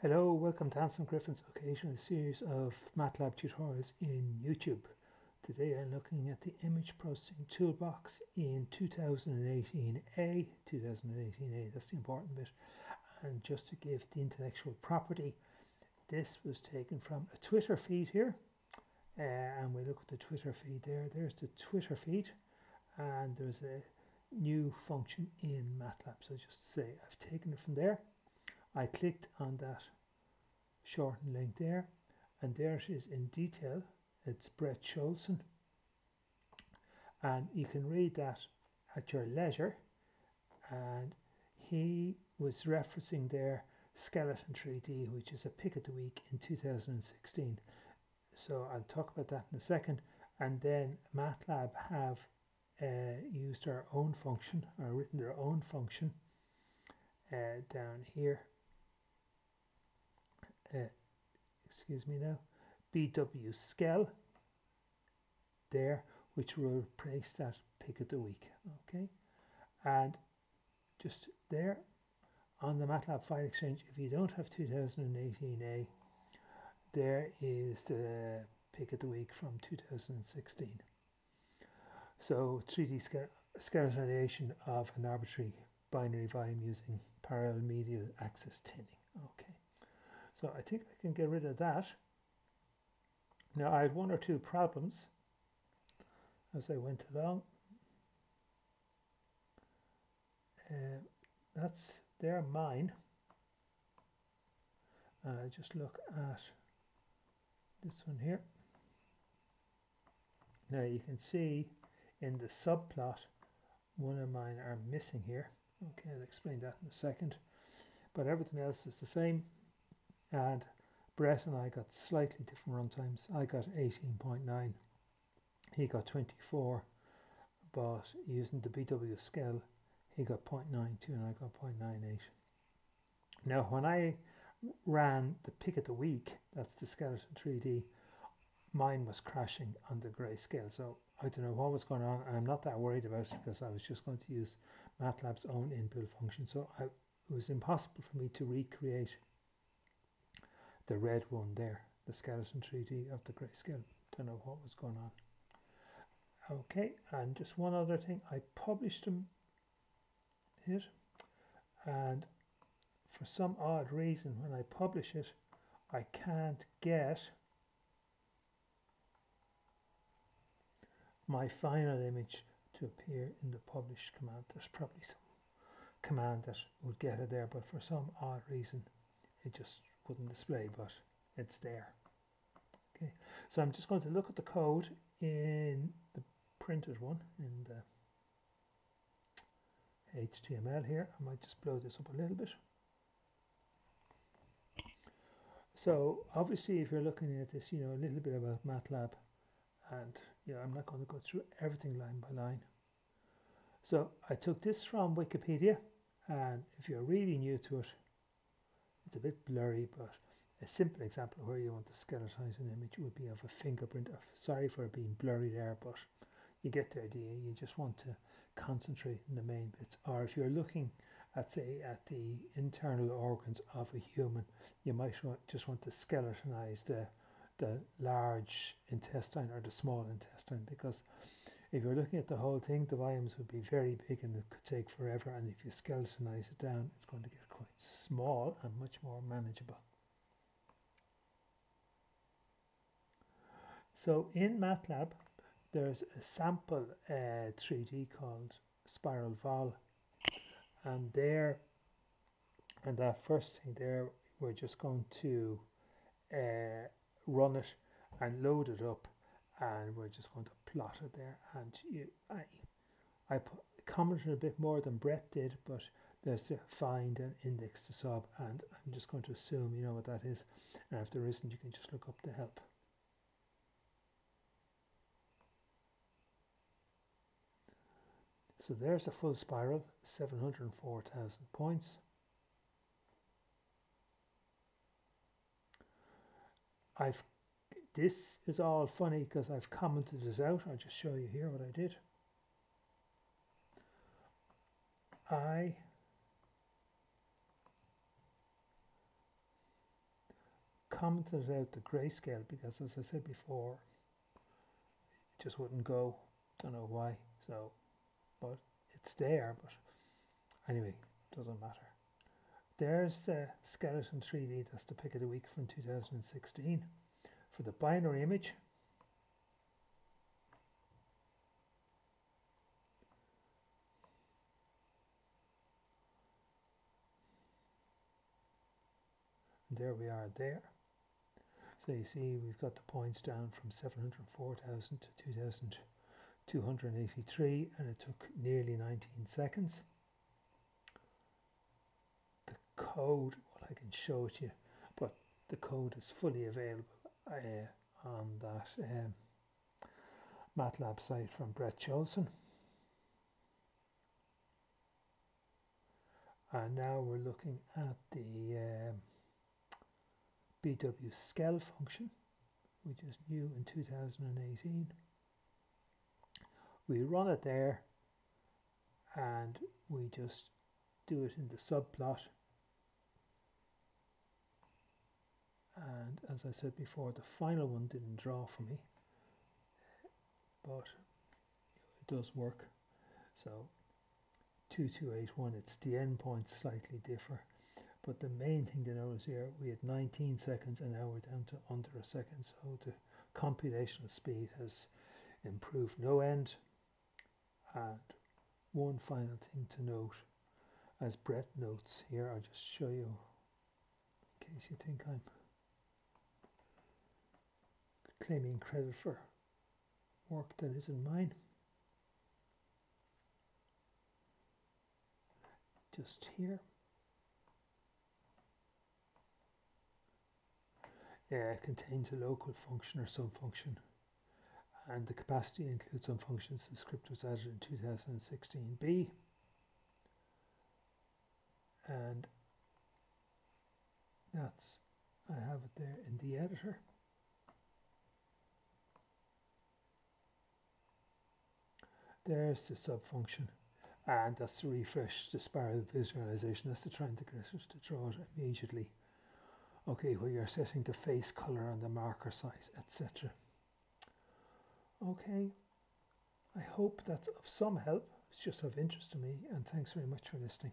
Hello, welcome to Anselm Griffin's occasional series of MATLAB tutorials in YouTube. Today I'm looking at the image processing toolbox in 2018A, 2018A, that's the important bit. And just to give the intellectual property, this was taken from a Twitter feed here. Uh, and we look at the Twitter feed there. There's the Twitter feed, and there's a new function in MATLAB. So just say I've taken it from there I clicked on that shortened link there and there it is in detail. It's Brett Shoelson and you can read that at your leisure. And he was referencing there Skeleton 3D which is a pick of the week in 2016 so I'll talk about that in a second. And then MATLAB have uh, used their own function or written their own function uh, down here uh, excuse me now, bwskel there, which will replace that pick of the week. Okay, and just there on the MATLAB file exchange, if you don't have 2018A, there is the pick of the week from 2016. So 3D skeletonization of an arbitrary binary volume using parallel medial axis thinning. Okay. So I think I can get rid of that. Now I had one or two problems as I went along. Uh, that's they're mine. I just look at this one here. Now you can see in the subplot one of mine are missing here. Okay, I'll explain that in a second. But everything else is the same and Brett and I got slightly different runtimes. I got 18.9, he got 24, but using the bwskel, he got 0.92 and I got 0.98. Now, when I ran the pick of the week, that's the skeleton 3D, mine was crashing on the grayscale. So I don't know what was going on. I'm not that worried about it because I was just going to use MATLAB's own inbuilt function. So I, it was impossible for me to recreate the red one there, the skeleton 3D of the grayscale. Don't know what was going on. Okay, and just one other thing, I published them here, and for some odd reason, when I publish it, I can't get my final image to appear in the publish command. There's probably some command that would get it there, but for some odd reason, it just wouldn't display, but it's there. Okay, so I'm just going to look at the code in the printed one in the HTML here. I might just blow this up a little bit. So obviously if you're looking at this, you know, a little bit about MATLAB and you know, I'm not going to go through everything line by line. So I took this from Wikipedia and if you're really new to it, it's a bit blurry, but a simple example where you want to skeletonize an image would be of a fingerprint. Sorry for being blurry there, but you get the idea. You just want to concentrate in the main bits. Or if you're looking at say at the internal organs of a human, you might want, just want to skeletonize the the large intestine or the small intestine because if you're looking at the whole thing, the volumes would be very big and it could take forever. And if you skeletonize it down, it's going to get quite small and much more manageable. So in MATLAB, there's a sample uh, 3D called spiralVol. And there, and that first thing there, we're just going to uh, run it and load it up and we're just going to plot it there. And you, I, I put, commented a bit more than Brett did but there's to find an index to sub and I'm just going to assume you know what that is. And if there isn't you can just look up the help. So there's the full spiral 704,000 points. I've this is all funny because I've commented this out. I'll just show you here what I did. I commented out the grayscale because, as I said before, it just wouldn't go. Don't know why. So, but it's there. But anyway, doesn't matter. There's the skeleton 3D. That's the pick of the week from 2016 for the binary image. There we are there. So you see we've got the points down from 704,000 to 2,283 and it took nearly 19 seconds. The code, well I can show it you, but the code is fully available uh, on that um, MATLAB site from Brett Shoelson. And now we're looking at the um, bwskel function, which is new in 2018. We run it there and we just do it in the subplot. And as I said before, the final one didn't draw for me, but it does work. So 2281, it's the endpoints slightly differ. But the main thing to notice here, we had 19 seconds and now we're down to under a second. So the computational speed has improved no end. And one final thing to note, as Brett notes here, I'll just show you in case you think I'm claiming credit for work that isn't mine. Just here. uh, contains a local function or some function and the capacity includes some functions. The script was added in 2016b and that's I have it there in the editor. There's the sub function and that's to refresh the spiral visualization. That's to try and to draw it immediately. Okay where you're setting the face color and the marker size etc okay. I hope that's of some help. It's just of interest to me and thanks very much for listening